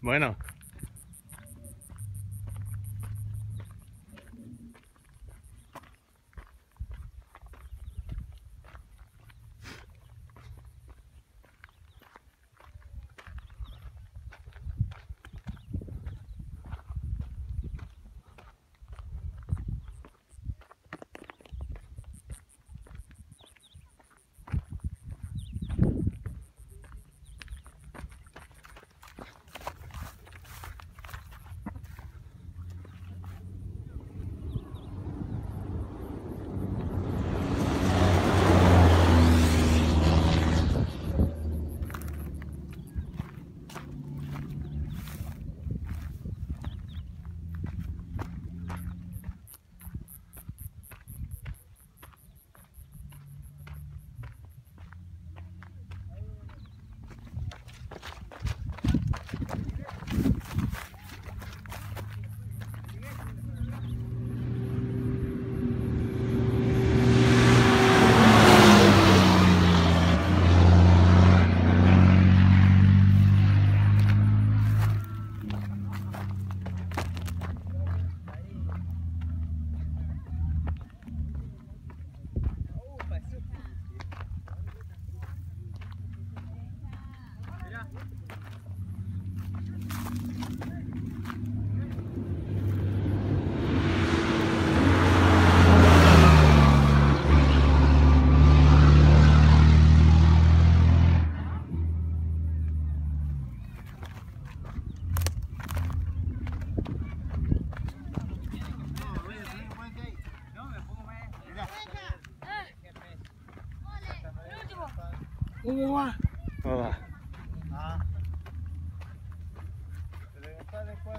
Bueno. Ua. Hola. Ah. Pero está después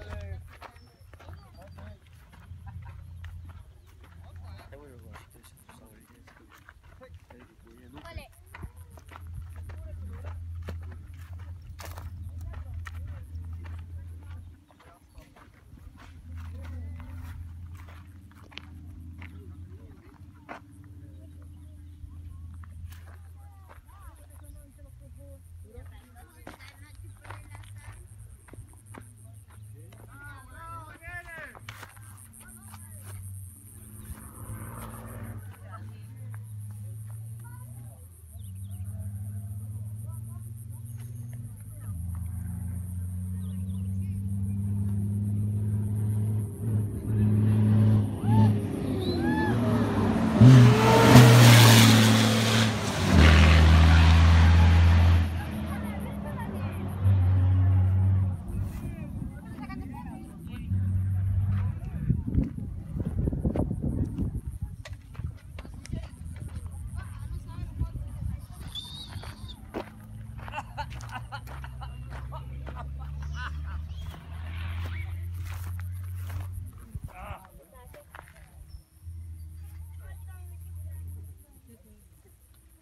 Mm.